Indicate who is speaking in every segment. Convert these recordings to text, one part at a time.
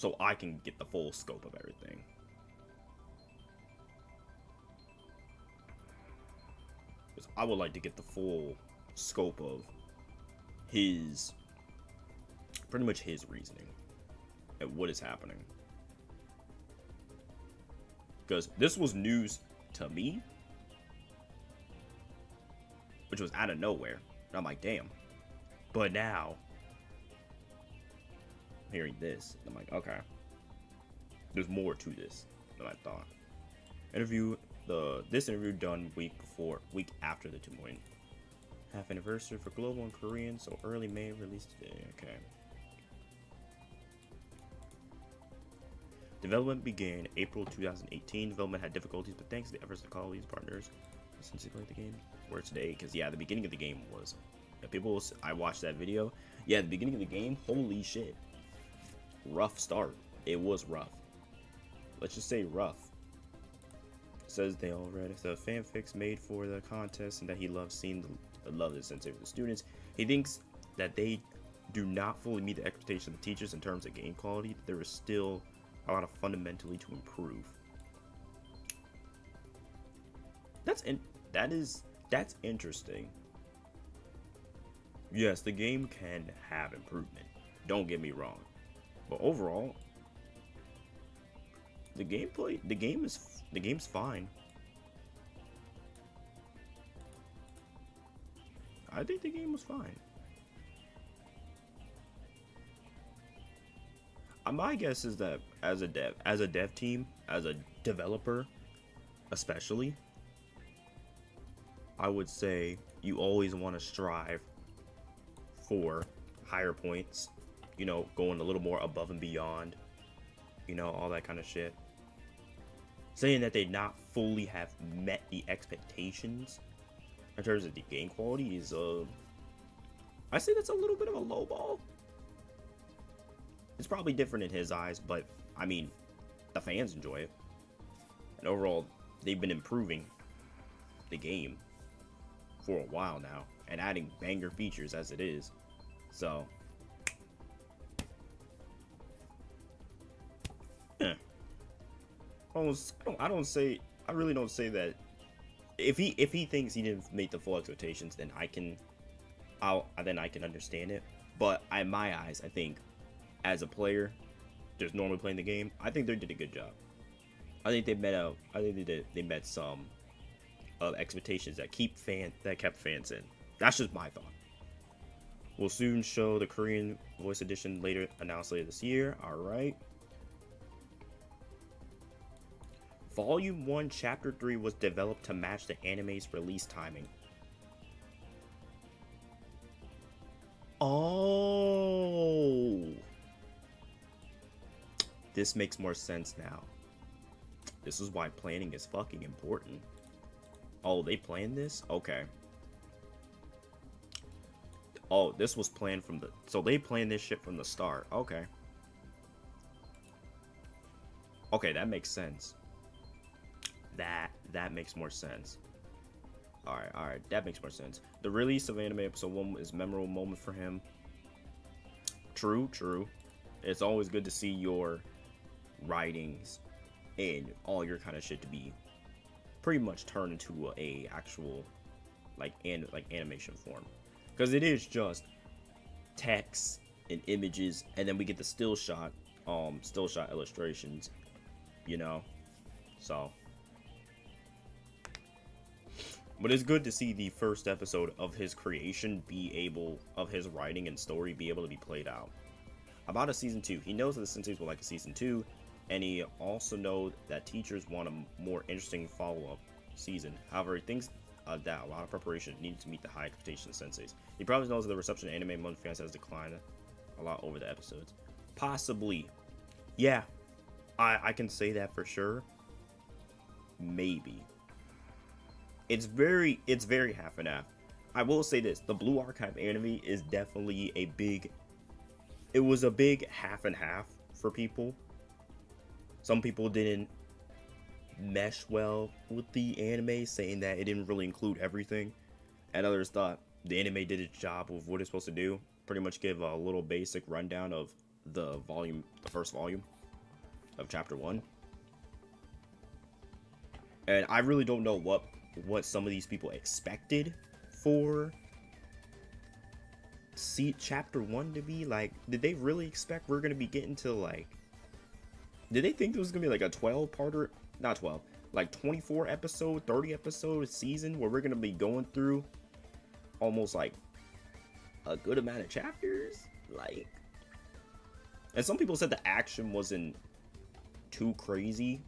Speaker 1: so I can get the full scope of everything. Because I would like to get the full scope of his pretty much his reasoning and what is happening. Because this was news to me, which was out of nowhere. And I'm like, damn. But now, hearing this, I'm like, okay. There's more to this than I thought. Interview the this interview done week before, week after the 2.0 half anniversary for global and Korean, so early May release today. Okay. Development began April 2018. Development had difficulties, but thanks to the efforts of colleagues, partners, since they played the game, where today, because yeah, the beginning of the game was, people, I watched that video. Yeah, the beginning of the game, holy shit, rough start. It was rough. Let's just say rough. says they all read the fanfics made for the contest and that he loves seeing the love is sincere for the students. He thinks that they do not fully meet the expectations of the teachers in terms of game quality. There is still a lot of fundamentally to improve. That's in that is that's interesting. Yes, the game can have improvement. Don't get me wrong. But overall, the gameplay the game is the game's fine. I think the game was fine. Uh, my guess is that as a dev, as a dev team, as a developer, especially, I would say you always want to strive for higher points. You know, going a little more above and beyond. You know, all that kind of shit. Saying that they not fully have met the expectations in terms of the game quality is uh I say that's a little bit of a low ball. It's probably different in his eyes, but I mean, the fans enjoy it. And overall, they've been improving the game for a while now and adding banger features as it is. So, I don't, I don't say I really don't say that if he if he thinks he didn't meet the full expectations, then I can, I'll uh, then I can understand it. But in my eyes, I think as a player, just normally playing the game, I think they did a good job. I think they met a, I think they did, they met some of expectations that keep fan that kept fans in. That's just my thought. We'll soon show the Korean voice edition later announced later this year. All right. Volume 1, Chapter 3 was developed to match the anime's release timing. Oh! This makes more sense now. This is why planning is fucking important. Oh, they planned this? Okay. Oh, this was planned from the... So they planned this shit from the start. Okay. Okay, that makes sense that that makes more sense. All right, all right, that makes more sense. The release of anime episode one is a memorable moment for him. True, true. It's always good to see your writings and all your kind of shit to be pretty much turned into a, actual like and like animation form because it is just text and images and then we get the still shot um still shot illustrations you know so but it's good to see the first episode of his creation be able, of his writing and story, be able to be played out. About a season 2, he knows that the senseis will like a season 2, and he also knows that teachers want a more interesting follow-up season. However, he thinks uh, that a lot of preparation needed to meet the high expectations of senseis. He probably knows that the reception of anime among fans has declined a lot over the episodes. Possibly. Yeah, I, I can say that for sure. Maybe it's very it's very half and half. I will say this: the Blue Archive anime is definitely a big. It was a big half and half for people. Some people didn't mesh well with the anime, saying that it didn't really include everything, and others thought the anime did its job of what it's supposed to do. Pretty much give a little basic rundown of the volume, the first volume of chapter one. And I really don't know what what some of these people expected for see chapter one to be? Like did they really expect we're gonna be getting to like did they think it was gonna be like a 12 parter not 12 like 24 episode 30 episode season where we're gonna be going through almost like a good amount of chapters? Like and some people said the action wasn't too crazy.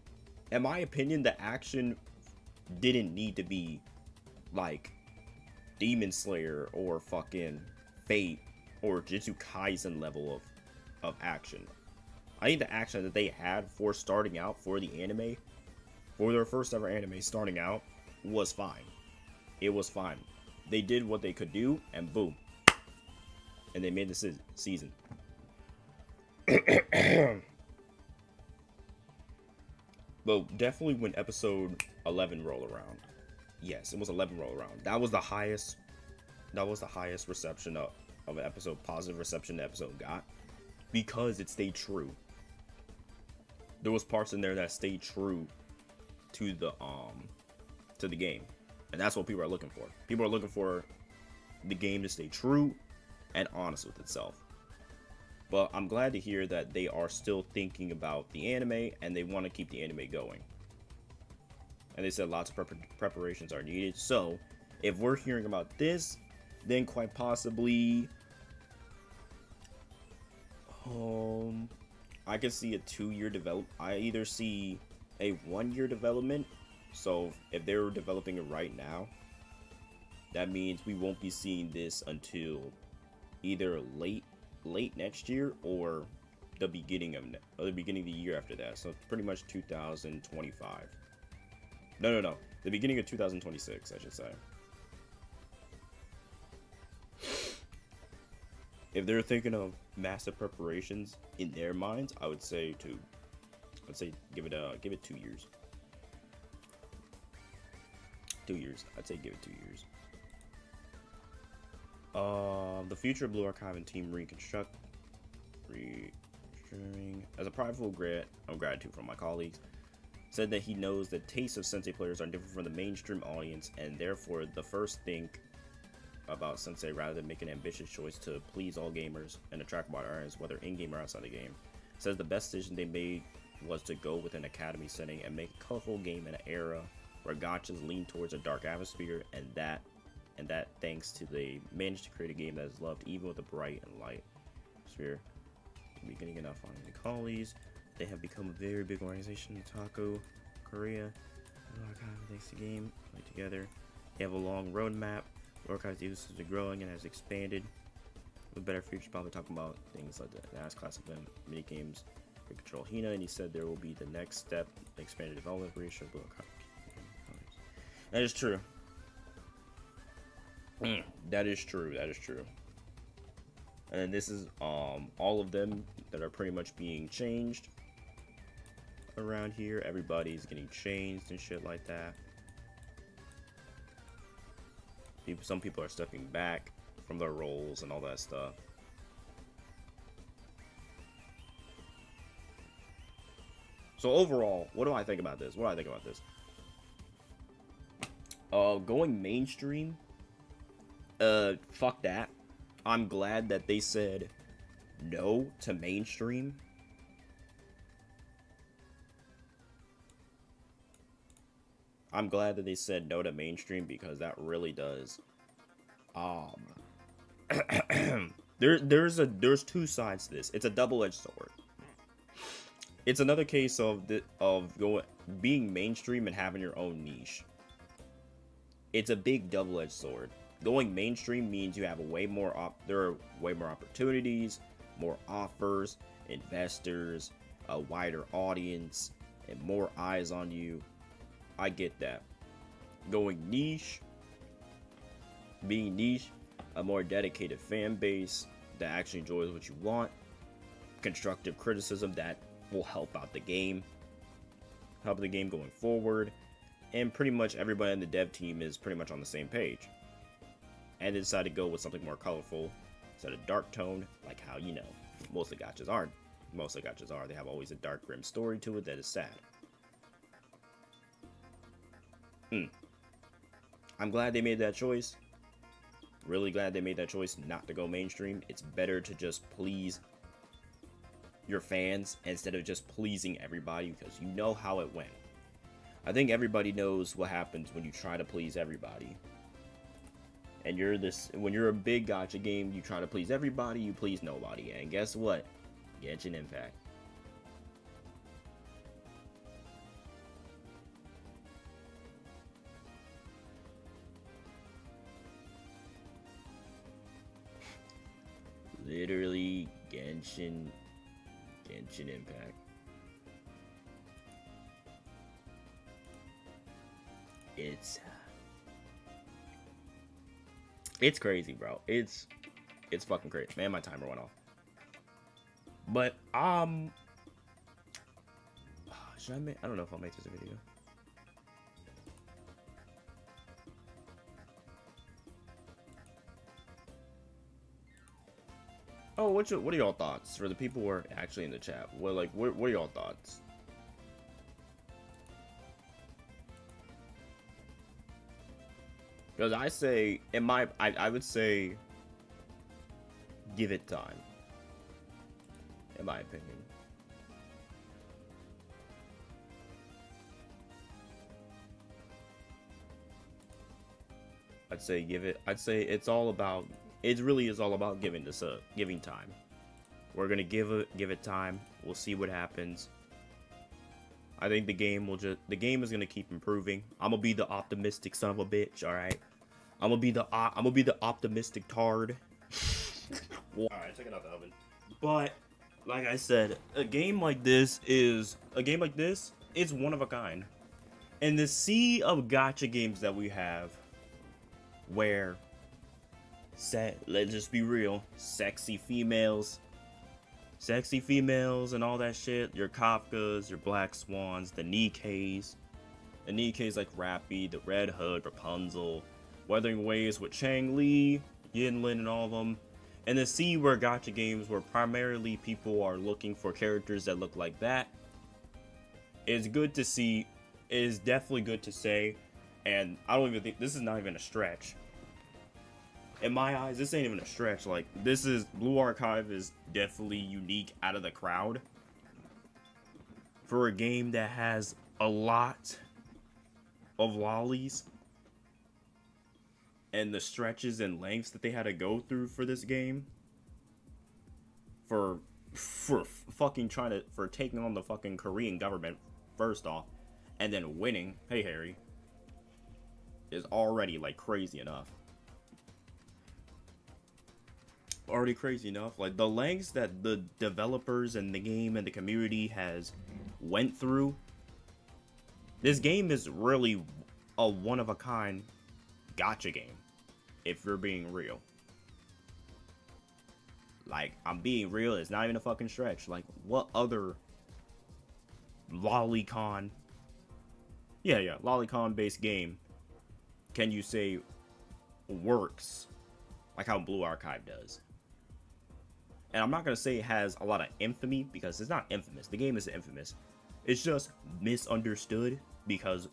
Speaker 1: In my opinion the action didn't need to be like demon slayer or fucking fate or jujutsu kaisen level of of action i think the action that they had for starting out for the anime for their first ever anime starting out was fine. It was fine. They did what they could do, and boom. And they made the se season. but definitely when episode 11 roll around. Yes, it was 11 roll around. That was the highest that was the highest reception of, of an episode, positive reception the episode got because it stayed true. There was parts in there that stayed true to the um to the game. And that's what people are looking for. People are looking for the game to stay true and honest with itself. But I'm glad to hear that they are still thinking about the anime and they want to keep the anime going. And they said lots of prep preparations are needed. So, if we're hearing about this, then quite possibly um I could see a 2-year develop I either see a one year development. So if they're developing it right now, that means we won't be seeing this until either late late next year or the beginning of or the beginning of the year after that. So it's pretty much 2025. No, no, no. The beginning of 2026, I should say. If they're thinking of massive preparations in their minds, I would say to I'd say give it uh give it two years. Two years. I'd say give it two years. Uh, the future Blue Archive and Team Reconstruct restructuring as a prideful grat of gratitude from my colleagues said that he knows the tastes of Sensei players are different from the mainstream audience and therefore the first think about Sensei rather than make an ambitious choice to please all gamers and attract wide audience whether in-game or outside the game. Says the best decision they made was to go with an academy setting and make a colorful game in an era where gotchas lean towards a dark atmosphere, and that and that thanks to they managed to create a game that is loved even with a bright and light atmosphere. Beginning enough on the collies, they have become a very big organization in Taco, Korea. Thanks to game play together. They have a long roadmap. Archive's use is growing and has expanded. With better features, probably talking about things like the NAS class event, mini games, control Hina, and he said there will be the next step, expanded development ratio. That is true. Mm, that is true. That is true. And this is um all of them that are pretty much being changed around here. Everybody's getting changed and shit like that. People, some people are stepping back from their roles and all that stuff. So overall, what do I think about this? What do I think about this? Uh, going mainstream. Uh, fuck that. I'm glad that they said no to mainstream. I'm glad that they said no to mainstream because that really does. Um, there, there's a there's two sides to this. It's a double-edged sword it's another case of the of going being mainstream and having your own niche. It's a big double-edged sword. Going mainstream means you have a way more op there are way more opportunities, more offers, investors, a wider audience, and more eyes on you. I get that. Going niche, being niche, a more dedicated fan base that actually enjoys what you want, constructive criticism that will help out the game, help the game going forward, and pretty much everybody in the dev team is pretty much on the same page. And they decided to go with something more colorful instead of dark tone, like how you know. Most of the gachas aren't. Most of the gachas are. They have always a dark, grim story to it that is sad. Hmm. I'm glad they made that choice. Really glad they made that choice not to go mainstream. It's better to just please your fans instead of just pleasing everybody because you know how it went. I think everybody knows what happens when you try to please everybody. And you're this when you're a big gotcha game, you try to please everybody, you please nobody. And guess what? Genshin Impact. Literally Genshin Genshin Impact. It's it's crazy, bro. It's it's fucking crazy. Man, my timer went off. But um should I make I don't know if I'll make this a video. Oh, what's your, what are y'all thoughts for the people who are actually in the chat? What like what, what are y'all thoughts? Because I say, in my, I, I would say, give it time. In my opinion. I'd say give it, I'd say it's all about it really is all about giving this up, giving time. We're gonna give it give it time. We'll see what happens. I think the game will just the game is gonna keep improving. I'm gonna be the optimistic son of a bitch. All right, I'm gonna be the I'm gonna be the optimistic tard. all right, check it out the oven. But like I said, a game like this is a game like this. It's one of a kind. In the sea of gotcha games that we have, where set let's just be real sexy females sexy females and all that shit your kafkas your black swans the nikkeis the nikkeis like Rapi the red hood rapunzel Wuthering Waves with Changli yinlin and all of them and the sea where gotcha games where primarily people are looking for characters that look like that is good to see is definitely good to say. And i don't even think this is not even a stretch in my eyes, this ain't even a stretch. Like, this is, Blue Archive is definitely unique out of the crowd. For a game that has a lot of lollies. And the stretches and lengths that they had to go through for this game. For, for fucking trying to, for taking on the fucking Korean government, first off. And then winning, hey Harry, is already, like, crazy enough already crazy enough. Like the lengths that the developers and the game and the community has went through. This game is really a one of a kind gotcha game. If you're being real. Like, I'm being real, it's not even a fucking stretch. Like, what other lolicon yeah, yeah, lolicon based game can you say works like how Blue Archive does? And I'm not to say it has a lot of infamy because it's not infamous. The game is infamous. It's just misunderstood because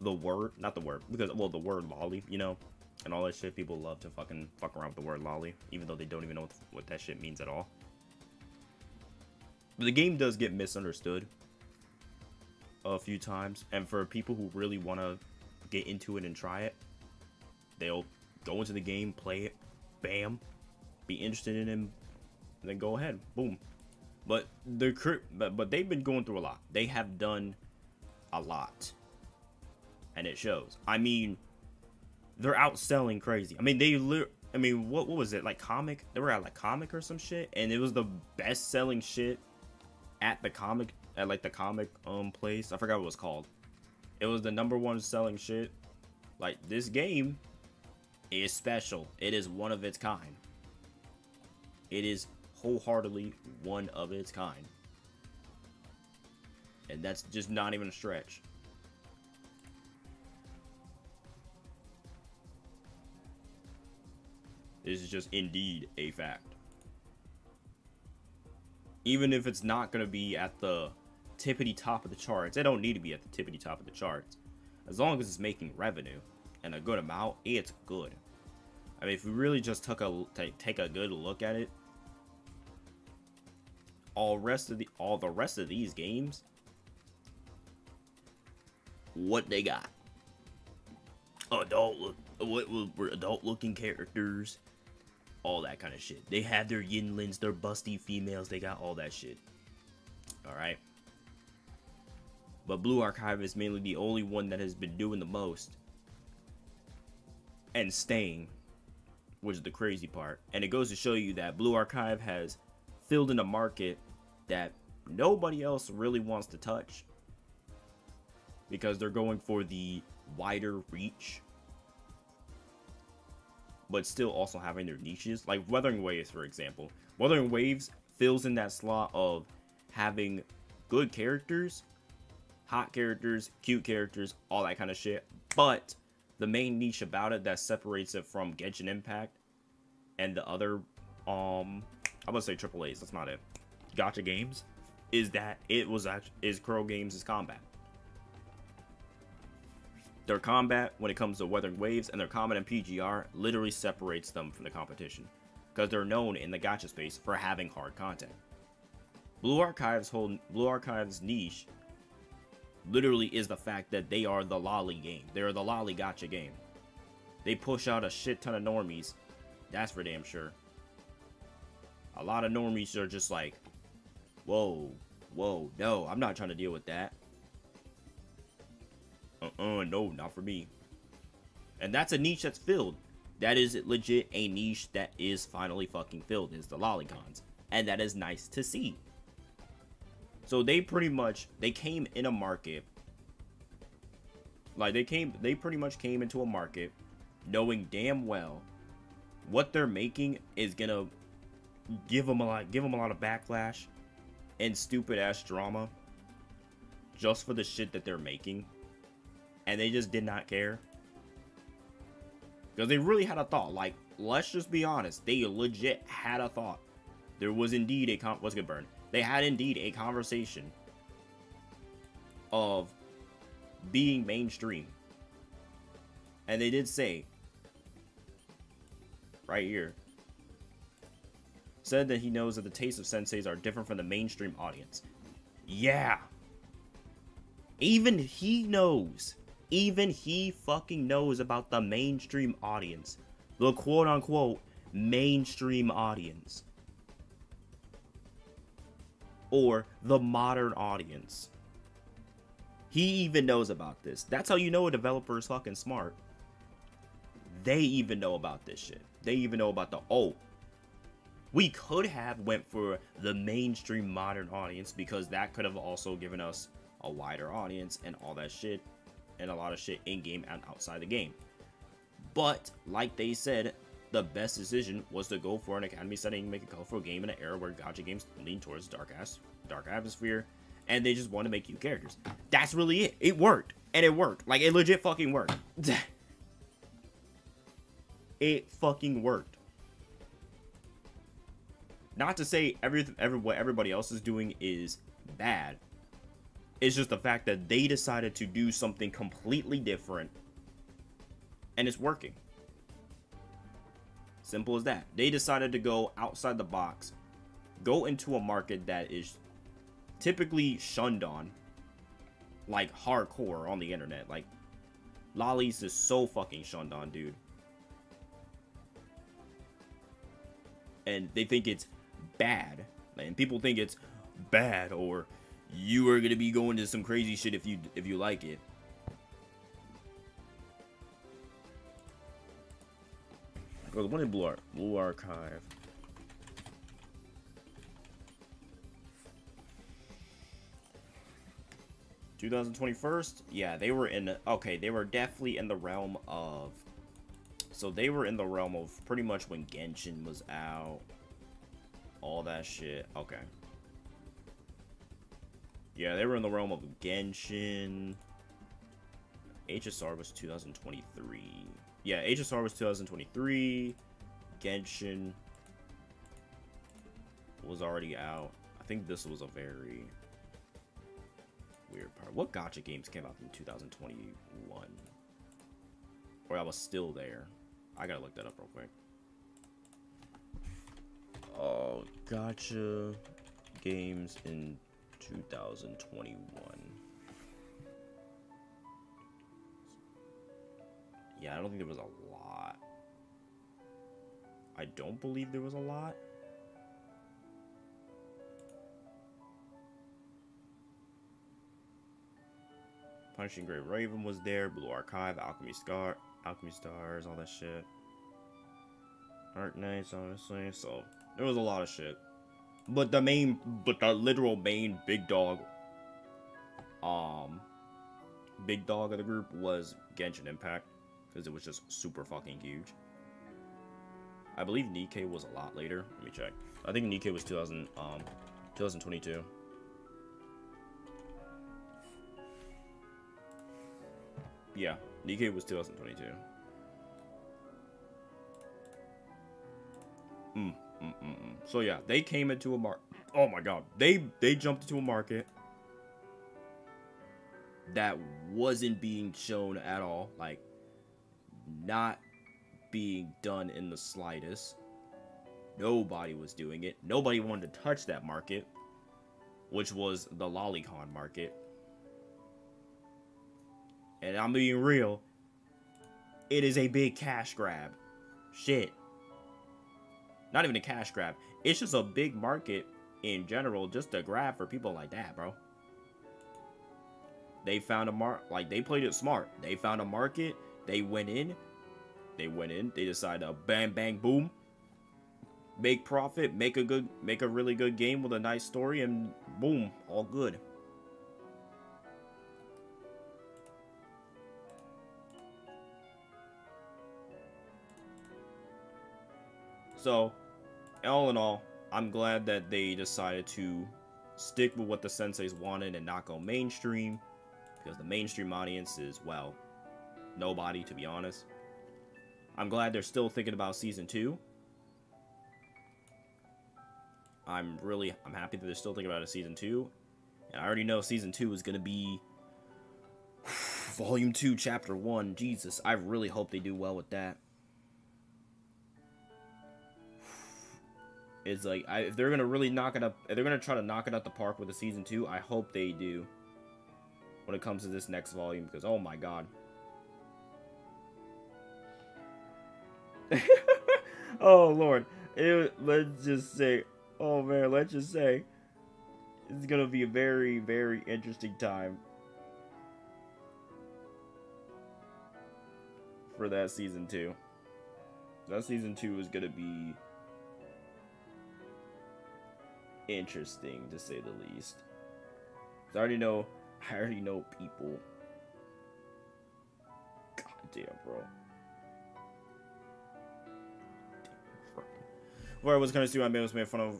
Speaker 1: the word, not the word, because, well, the word lolly, you know, and all that shit. People love to fucking fuck around with the word lolly, even though they don't even know what, what that shit means at all. But the game does get misunderstood a few times. And for people who really want to get into it and try it, they'll go into the game, play it, bam, be interested in it, then go ahead, boom. But the but but they've been going through a lot. They have done a lot, and it shows. I mean, they're outselling crazy. I mean, they I mean, what what was it like? Comic? They were at like comic or some shit, and it was the best selling shit at the comic at like the comic um place. I forgot what it was called. It was the number one selling shit. Like this game is special. It is one of its kind. It is wholeheartedly one of its kind. And that's just not even a stretch. This is just indeed a fact. Even if it's not going to be at the tippity top of the charts, it don't need to be at the tippity top of the charts. As long as it's making revenue and a good amount, it's good. I mean, if we really just took a take a good look at it, all rest of the all the rest of these games, what they got? Adult look, what were adult looking characters, all that kind of shit. They had their yinlins, their busty females, they got all that shit. All right. But Blue Archive is mainly the only one that has been doing the most and staying, which is the crazy part. And it goes to show you that Blue Archive has filled in a market that nobody else really wants to touch because they're going for the wider reach but still also having their niches like Wuthering Waves for example Wuthering Waves fills in that slot of having good characters hot characters, cute characters, all that kind of shit. But the main niche about it that separates it from Genshin Impact and the other, um, I'm gonna say Triple A's. That's not it. Gotcha games is that it was actually is Kuro Games' combat. Their combat when it comes to Wuthering Waves and their combat in PGR literally separates them from the competition because they're known in the gacha space for having hard content. Blue Archive's whole Blue Archive's niche literally is the fact that they are the lolly game. They're the lolly gacha game. They push out a shit ton of normies. That's for damn sure. A lot of normies are just like, whoa, whoa, no, I'm not trying to deal with that. Uh-uh, no, not for me. And that's a niche that's filled. That is legit a niche that is finally fucking filled, is the lolicons. And that is nice to see. So they pretty much they came in a market like they came they pretty much came into a market knowing damn well what they're making is gonna give them a lot give them a lot of backlash and stupid ass drama just for the shit that they're making. And they just did not care. Because they really had a thought. Like let's just be honest. They legit had a thought. There was indeed a con what's good burn? They had indeed a conversation of being mainstream. And they did say, right here, said that he knows that the tastes of senseis are different from the mainstream audience. Yeah. Even he knows. Even he fucking knows about the mainstream audience. The quote unquote mainstream audience or the modern audience. He even knows about this. That's how you know a developer is fucking smart. They even know about this shit. They even know about the oh. We could have went for the mainstream modern audience because that could have also given us a wider audience and all that shit and a lot of shit in game and outside the game. But like they said, the best decision was to go for an academy setting, make a colorful game in an era where gacha games lean towards dark ass, dark atmosphere, and they just want to make you characters. That's really it. It worked, and it worked. Like it legit fucking worked. it fucking worked. Not to say everything, every what everybody else is doing is bad. It's just the fact that they decided to do something completely different, and it's working. Simple as that. They decided to go outside the box, go into a market that is typically shunned on, like hardcore on the internet. Like, lollies is so fucking shunned on, dude. And they think it's bad. And people think it's bad or you are gonna be going to some crazy shit if you if you like it. Or oh, the one in Blue, Ar Blue Archive. Two thousand twenty first, yeah, they were in. Okay, they were definitely in the realm of. So they were in the realm of pretty much when Genshin was out. All that shit. Okay. Yeah, they were in the realm of Genshin. HSR was 2023. Yeah, HSR was 2023. Genshin was already out. I think this was a very weird part. What gotcha games came out in 2021? Or I was still there. I gotta look that up real quick. Oh, gacha games in 2021. Yeah, I don't think there was a lot. I don't believe there was a lot. Punishing Grey Raven was there, Blue Archive, Alchemy Scar, Alchemy Stars, all that shit. Arknights, honestly, so there was a lot of shit. But the main, but the literal main big dog, um, big dog of the group was Genshin Impact because it was just super fucking huge. I believe Nikke was a lot later. Let me check. I think Nikke was 2000, um, 2022. Yeah, Nikke was 2022. Mm, mm, mm, mm. So yeah, they came into a market. Oh my god, they they jumped into a market that wasn't being shown at all. Like, not being done in the slightest. Nobody was doing it. Nobody wanted to touch that market, which was the lolicon market. And I'm being real, it is a big cash grab. Shit. Not even a cash grab. It's just a big market in general, just a grab for people like that, bro. They found a mark, like they played it smart. They found a market, they went in, they went in, they decided to bang, bang, boom, make profit, make a good, make a really good game with a nice story, and boom, all good. So, all in all, I'm glad that they decided to stick with what the senseis wanted and not go mainstream. Because the mainstream audience is, well, nobody, to be honest. I'm glad they're still thinking about Season 2. I'm really, I'm happy that they're still thinking about a Season 2. And I already know Season 2 is going to be Volume 2, Chapter 1. Jesus, I really hope they do well with that. Is like I, if they're gonna really knock it up, if they're gonna try to knock it out the park with the season two, I hope they do. When it comes to this next volume, because oh my god. oh lord, it, let's just say, oh man, let's just say, it's gonna be a very very interesting time for that season two. That season two is gonna be interesting to say the least. I already know, I already know people. God damn, bro. Where I was gonna do, I was made fun of.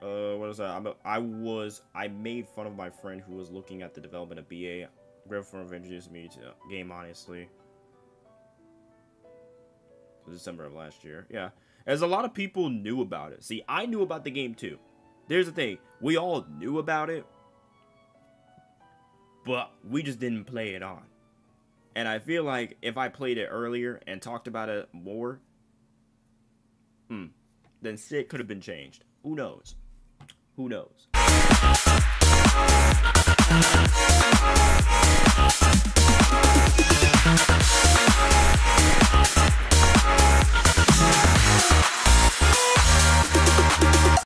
Speaker 1: Uh, what was that? I was, I made fun of my friend who was looking at the development of BA. Grateful for introducing me to the game, honestly. December of last year. Yeah as a lot of people knew about it. See, I knew about the game too. There's the thing, we all knew about it, but we just didn't play it on. And I feel like if I played it earlier and talked about it more, hmm, then Sid could have been changed. Who knows? Who knows?